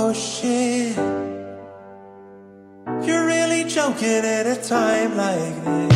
Oh shit. You're really joking at a time like this.